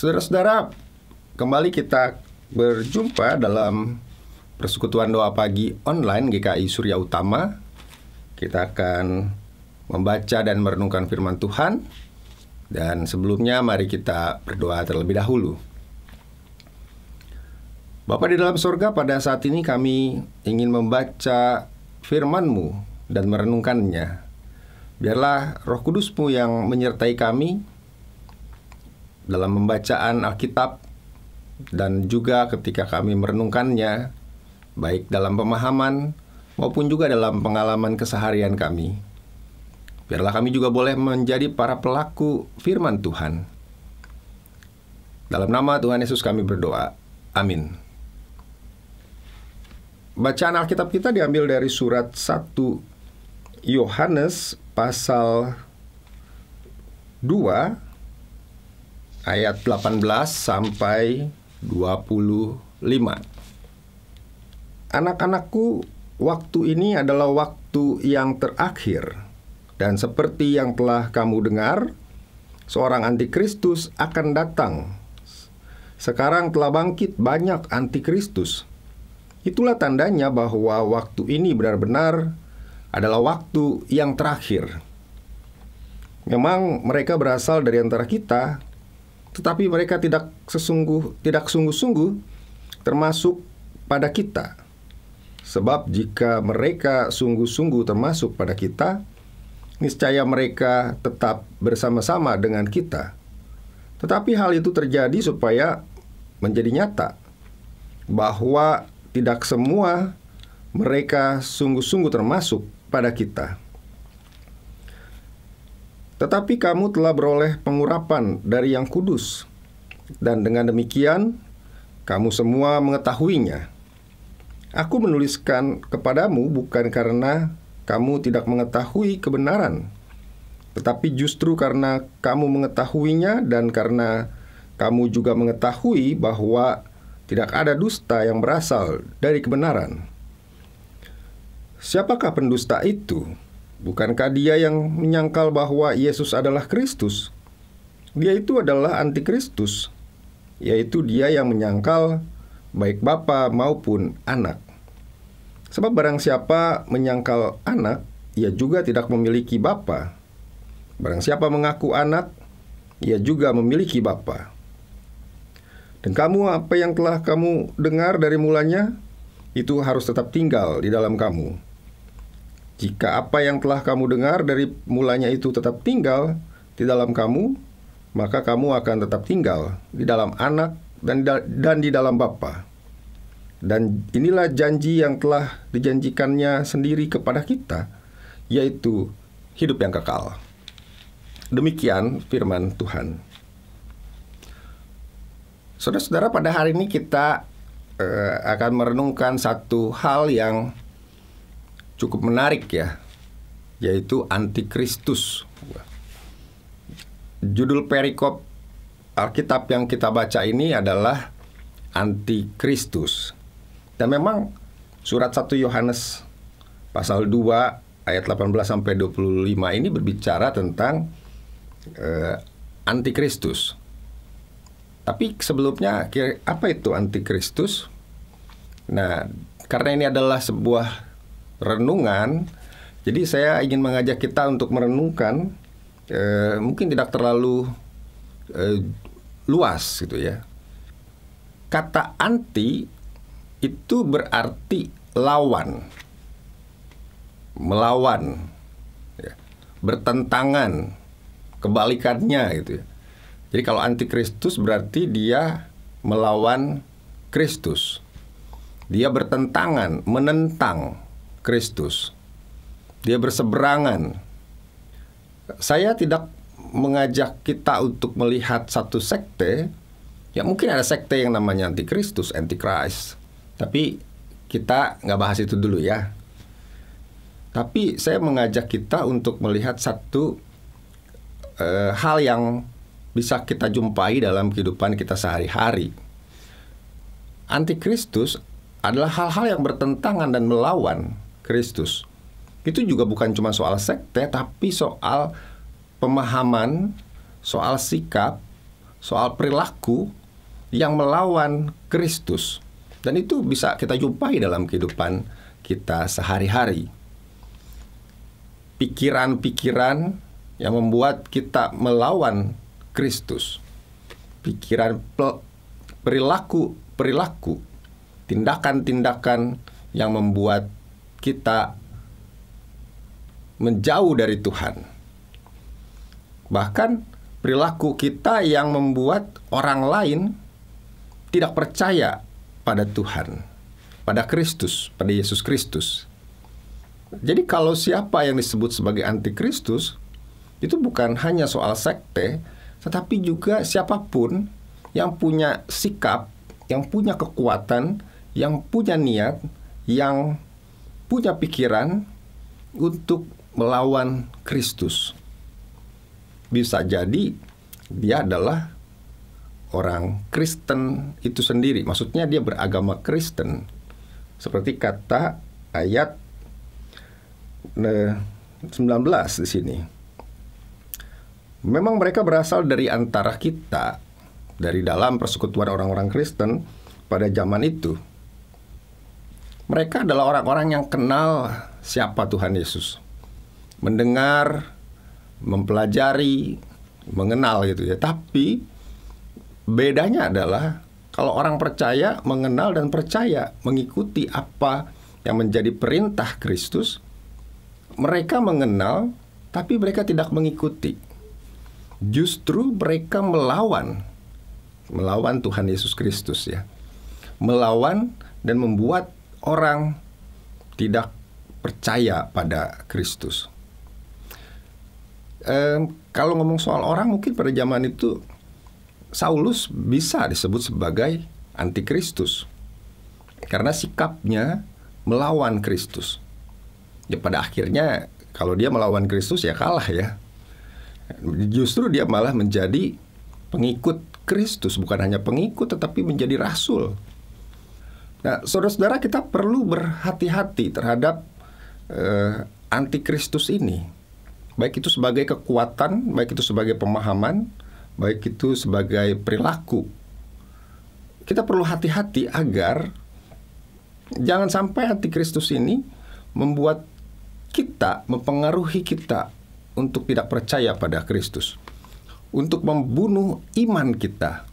Saudara-saudara, kembali kita berjumpa dalam persekutuan doa pagi online GKI Surya Utama. Kita akan membaca dan merenungkan firman Tuhan. Dan sebelumnya mari kita berdoa terlebih dahulu. Bapa di dalam sorga pada saat ini kami ingin membaca firman-Mu dan merenungkannya. Biarlah roh kudus-Mu yang menyertai kami dalam pembacaan Alkitab dan juga ketika kami merenungkannya, baik dalam pemahaman maupun juga dalam pengalaman keseharian kami. Biarlah kami juga boleh menjadi para pelaku firman Tuhan. Dalam nama Tuhan Yesus kami berdoa. Amin. Bacaan Alkitab kita diambil dari surat 1 Yohanes pasal 2 ayat 18 sampai 25. Anak-anakku, waktu ini adalah waktu yang terakhir. Dan seperti yang telah kamu dengar, seorang antikristus akan datang. Sekarang telah bangkit banyak antikristus. Itulah tandanya bahwa waktu ini benar-benar adalah waktu yang terakhir. Memang mereka berasal dari antara kita, tetapi mereka tidak sesungguh tidak sungguh-sungguh termasuk pada kita. Sebab jika mereka sungguh-sungguh termasuk pada kita, niscaya mereka tetap bersama-sama dengan kita. Tetapi hal itu terjadi supaya menjadi nyata bahwa tidak semua mereka sungguh-sungguh termasuk pada kita. Tetapi kamu telah beroleh pengurapan dari yang kudus, dan dengan demikian kamu semua mengetahuinya. Aku menuliskan kepadamu bukan karena kamu tidak mengetahui kebenaran, tetapi justru karena kamu mengetahuinya dan karena kamu juga mengetahui bahwa tidak ada dusta yang berasal dari kebenaran. Siapakah pendusta itu? Bukankah dia yang menyangkal bahwa Yesus adalah Kristus? Dia itu adalah antikristus, yaitu dia yang menyangkal baik bapa maupun anak. Sebab barang siapa menyangkal anak, ia juga tidak memiliki bapa. Barang siapa mengaku anak, ia juga memiliki bapa. Dan kamu apa yang telah kamu dengar dari mulanya, itu harus tetap tinggal di dalam kamu. Jika apa yang telah kamu dengar dari mulanya itu tetap tinggal di dalam kamu, maka kamu akan tetap tinggal di dalam anak dan dan di dalam Bapa. Dan inilah janji yang telah dijanjikannya sendiri kepada kita, yaitu hidup yang kekal. Demikian firman Tuhan. Saudara-saudara, pada hari ini kita uh, akan merenungkan satu hal yang cukup menarik ya, yaitu antikristus. Judul perikop Alkitab yang kita baca ini adalah antikristus. Dan memang surat 1 Yohanes pasal 2 ayat 18 sampai 25 ini berbicara tentang uh, antikristus. Tapi sebelumnya apa itu antikristus? Nah, karena ini adalah sebuah renungan. Jadi saya ingin mengajak kita untuk merenungkan eh, mungkin tidak terlalu eh, luas gitu ya. Kata anti itu berarti lawan, melawan, ya, bertentangan, kebalikannya gitu ya. Jadi kalau antikristus berarti dia melawan Kristus. Dia bertentangan, menentang Kristus. Dia berseberangan. Saya tidak mengajak kita untuk melihat satu sekte. Ya mungkin ada sekte yang namanya antikristus, antichrist. Tapi kita nggak bahas itu dulu ya. Tapi saya mengajak kita untuk melihat satu eh, hal yang bisa kita jumpai dalam kehidupan kita sehari-hari. Antikristus adalah hal-hal yang bertentangan dan melawan Kristus. Itu juga bukan cuma soal sekte, tapi soal pemahaman, soal sikap, soal perilaku yang melawan Kristus. Dan itu bisa kita jumpai dalam kehidupan kita sehari-hari. Pikiran-pikiran yang membuat kita melawan Kristus. Pikiran perilaku-perilaku, tindakan-tindakan yang membuat kita menjauh dari Tuhan. Bahkan perilaku kita yang membuat orang lain tidak percaya pada Tuhan, pada Kristus, pada Yesus Kristus. Jadi kalau siapa yang disebut sebagai antikristus itu bukan hanya soal sekte, tetapi juga siapa pun yang punya sikap, yang punya kekuatan, yang punya niat, yang punya pikiran untuk melawan Kristus. Bisa jadi dia adalah orang Kristen itu sendiri. Maksudnya dia beragama Kristen. Seperti kata ayat 19 di sini. Memang mereka berasal dari antara kita, dari dalam persekutuan orang-orang Kristen pada zaman itu. Mereka adalah orang-orang yang kenal siapa Tuhan Yesus. Mendengar, mempelajari, mengenal gitu ya. Tapi bedanya adalah kalau orang percaya, mengenal dan percaya, mengikuti apa yang menjadi perintah Kristus, mereka mengenal tapi mereka tidak mengikuti justru mereka melawan melawan Tuhan Yesus Kristus ya. Melawan dan membuat orang tidak percaya pada Kristus. Kalau ngomong soal orang mungkin pada zaman itu Saulus bisa disebut sebagai antikristus karena sikapnya melawan Kristus. Ya pada akhirnya kalau dia melawan Kristus ya kalah ya. Justru dia malah menjadi pengikut Kristus, bukan hanya pengikut tetapi menjadi rasul. Nah, saudara-saudara kita perlu berhati-hati terhadap uh, antikristus ini. Baik itu sebagai kekuatan, baik itu sebagai pemahaman, baik itu sebagai perilaku. Kita perlu hati-hati agar jangan sampai antikristus ini membuat kita, mempengaruhi kita untuk tidak percaya pada Kristus, untuk membunuh iman kita,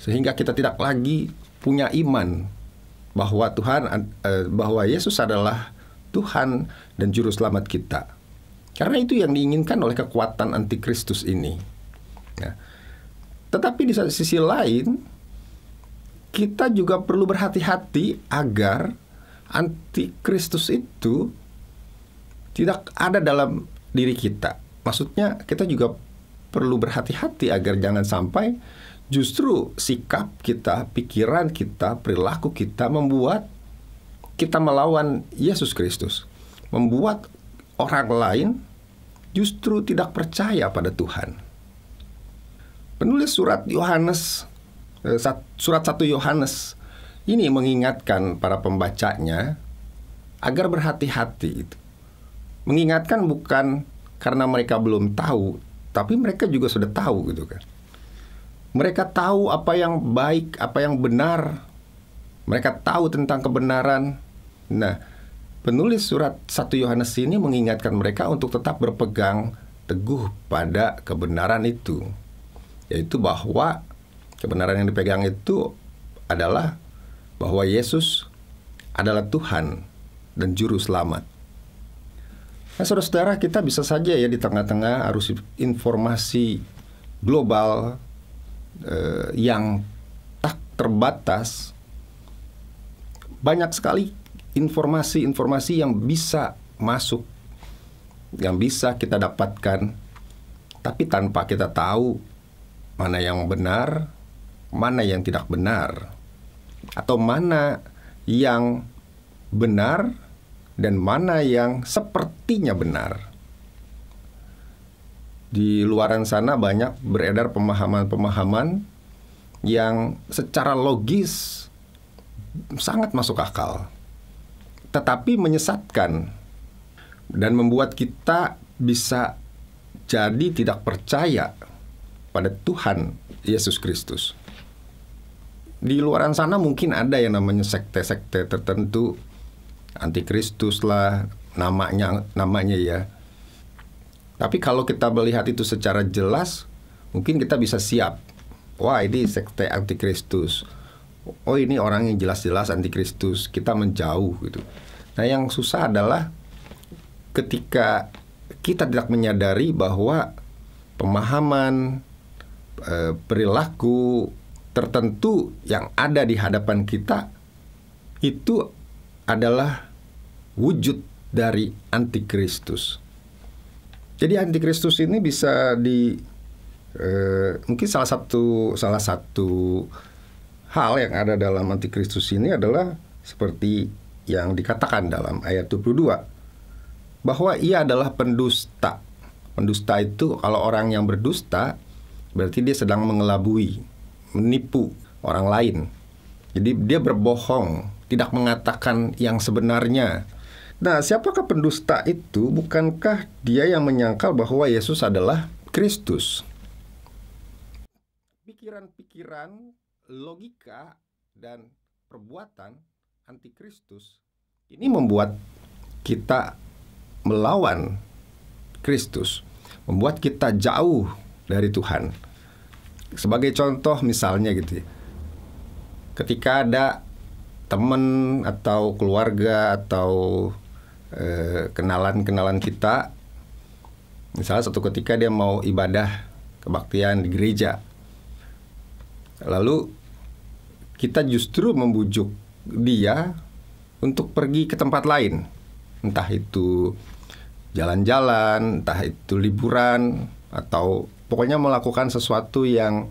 sehingga kita tidak lagi punya iman bahwa Tuhan, eh, bahwa Yesus adalah Tuhan dan Juru Selamat kita. Karena itu yang diinginkan oleh kekuatan antikristus ini. Ya. Tetapi di sisi lain, kita juga perlu berhati-hati agar antikristus itu tidak ada dalam diri kita. Maksudnya kita juga perlu berhati-hati agar jangan sampai justru sikap kita, pikiran kita, perilaku kita membuat kita melawan Yesus Kristus, membuat orang lain justru tidak percaya pada Tuhan. Penulis surat Yohanes eh, surat 1 Yohanes ini mengingatkan para pembacanya agar berhati-hati itu. Mengingatkan bukan karena mereka belum tahu, tapi mereka juga sudah tahu gitu kan. Mereka tahu apa yang baik, apa yang benar. Mereka tahu tentang kebenaran. Nah, penulis surat 1 Yohanes ini mengingatkan mereka untuk tetap berpegang teguh pada kebenaran itu. Yaitu bahwa kebenaran yang dipegang itu adalah bahwa Yesus adalah Tuhan dan juru selamat. Nah, saudara-saudara, kita bisa saja ya di tengah-tengah arus informasi global eh, yang tak terbatas, banyak sekali informasi-informasi yang bisa masuk yang bisa kita dapatkan, tapi tanpa kita tahu mana yang benar, mana yang tidak benar, atau mana yang benar dan mana yang sepertinya benar. Di luaran sana banyak beredar pemahaman-pemahaman yang secara logis sangat masuk akal, tetapi menyesatkan dan membuat kita bisa jadi tidak percaya pada Tuhan Yesus Kristus. Di luaran sana mungkin ada yang namanya sekte-sekte tertentu, antikristus lah namanya namanya ya. Tapi kalau kita melihat itu secara jelas, mungkin kita bisa siap. Wah, ini sekte antikristus. Oh, ini orang yang jelas-jelas antikristus. Kita menjauh gitu. Nah, yang susah adalah ketika kita tidak menyadari bahwa pemahaman eh, perilaku tertentu yang ada di hadapan kita itu adalah wujud dari antikristus. Jadi antikristus ini bisa di eh, mungkin salah satu salah satu hal yang ada dalam antikristus ini adalah seperti yang dikatakan dalam ayat 22 bahwa ia adalah pendusta. Pendusta itu kalau orang yang berdusta berarti dia sedang mengelabui, menipu orang lain. Jadi dia berbohong, tidak mengatakan yang sebenarnya. Nah, siapakah pendusta itu? Bukankah dia yang menyangkal bahwa Yesus adalah Kristus? Pikiran-pikiran, logika, dan perbuatan antikristus ini membuat kita melawan Kristus, membuat kita jauh dari Tuhan. Sebagai contoh misalnya gitu ya. Ketika ada teman atau keluarga atau kenalan-kenalan kita. Misalnya satu ketika dia mau ibadah kebaktian di gereja. Lalu kita justru membujuk dia untuk pergi ke tempat lain. Entah itu jalan-jalan, entah itu liburan atau pokoknya melakukan sesuatu yang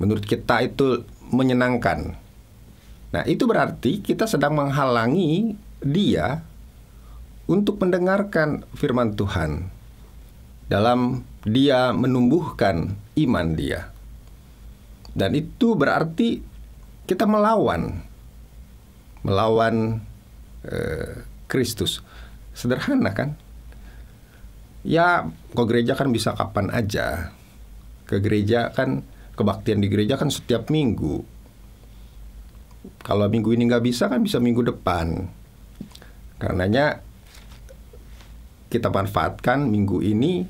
menurut kita itu menyenangkan. Nah, itu berarti kita sedang menghalangi dia untuk mendengarkan firman Tuhan dalam dia menumbuhkan iman dia. Dan itu berarti kita melawan melawan eh, Kristus. Sederhana kan? Ya, ke gereja kan bisa kapan aja. Ke gereja kan kebaktian di gereja kan setiap minggu. Kalau minggu ini nggak bisa kan bisa minggu depan. Karenanya kita manfaatkan minggu ini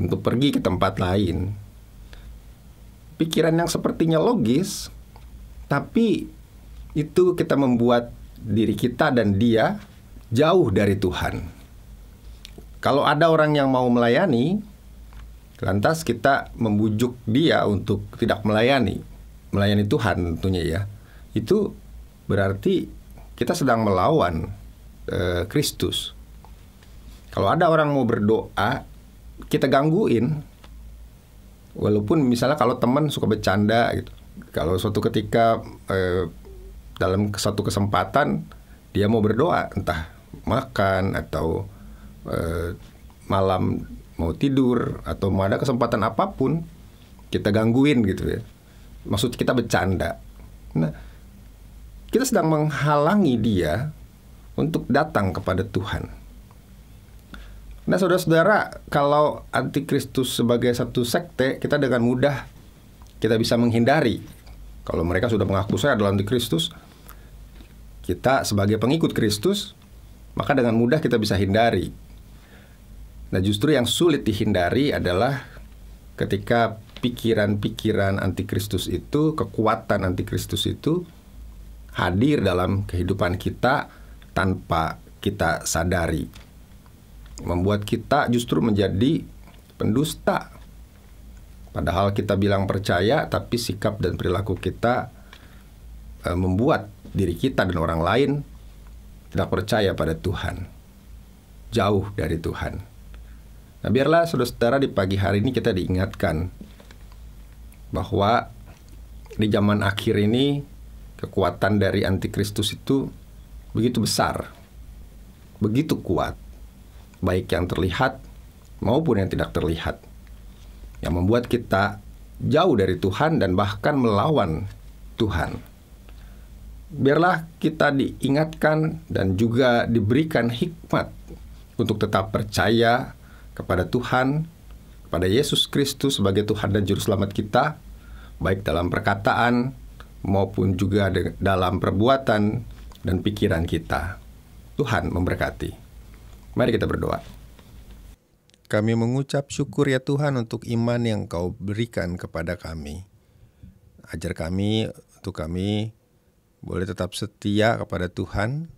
untuk pergi ke tempat lain. Pikiran yang sepertinya logis, tapi itu kita membuat diri kita dan dia jauh dari Tuhan. Kalau ada orang yang mau melayani, lantas kita membujuk dia untuk tidak melayani, melayani Tuhan tentunya ya. Itu berarti kita sedang melawan eh, Kristus. Kalau ada orang mau berdoa, kita gangguin. Walaupun misalnya kalau teman suka bercanda gitu. Kalau suatu ketika eh, dalam satu kesempatan dia mau berdoa, entah makan atau eh, malam mau tidur atau mau ada kesempatan apa pun, kita gangguin gitu ya. Maksud kita bercanda. Nah, kita sedang menghalangi dia untuk datang kepada Tuhan. Nah, saudara-saudara, kalau antikristus sebagai satu sekte, kita dengan mudah kita bisa menghindari. Kalau mereka sudah mengaku saya adalah antikristus, kita sebagai pengikut Kristus, maka dengan mudah kita bisa hindari. Nah, justru yang sulit dihindari adalah ketika pikiran-pikiran antikristus itu, kekuatan antikristus itu hadir dalam kehidupan kita tanpa kita sadari membuat kita justru menjadi pendusta. Padahal kita bilang percaya, tapi sikap dan perilaku kita e, membuat diri kita dan orang lain tidak percaya pada Tuhan, jauh dari Tuhan. Nah, biarlah saudara-saudara di pagi hari ini kita diingatkan bahwa di zaman akhir ini kekuatan dari antikristus itu begitu besar, begitu kuat, baik yang terlihat maupun yang tidak terlihat, yang membuat kita jauh dari Tuhan dan bahkan melawan Tuhan. Biarlah kita diingatkan dan juga diberikan hikmat untuk tetap percaya kepada Tuhan, kepada Yesus Kristus sebagai Tuhan dan Juru Selamat kita, baik dalam perkataan maupun juga dalam perbuatan dan pikiran kita. Tuhan memberkati. Mari kita berdoa. Kami mengucap syukur ya Tuhan untuk iman yang Kau berikan kepada kami. Ajar kami untuk kami boleh tetap setia kepada Tuhan,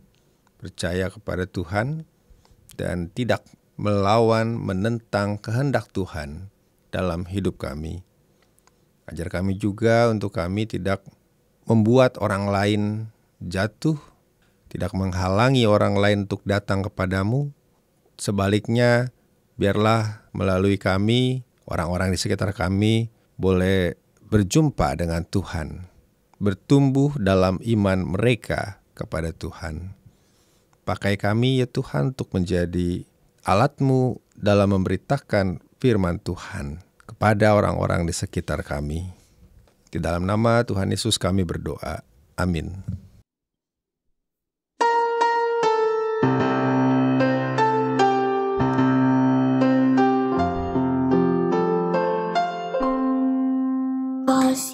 percaya kepada Tuhan, dan tidak melawan, menentang kehendak Tuhan dalam hidup kami. Ajar kami juga untuk kami tidak membuat orang lain jatuh, tidak menghalangi orang lain untuk datang kepadamu. Sebaliknya, biarlah melalui kami, orang-orang di sekitar kami, boleh berjumpa dengan Tuhan, bertumbuh dalam iman mereka kepada Tuhan. Pakai kami ya Tuhan untuk menjadi alatmu dalam memberitakan firman Tuhan kepada orang-orang di sekitar kami. Di dalam nama Tuhan Yesus kami berdoa. Amin.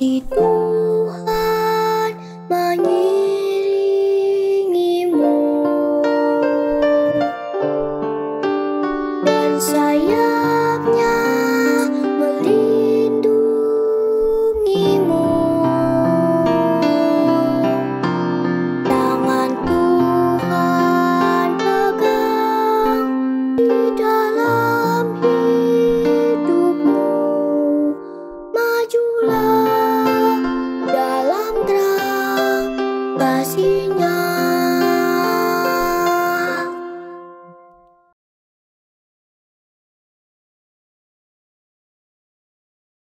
Itu.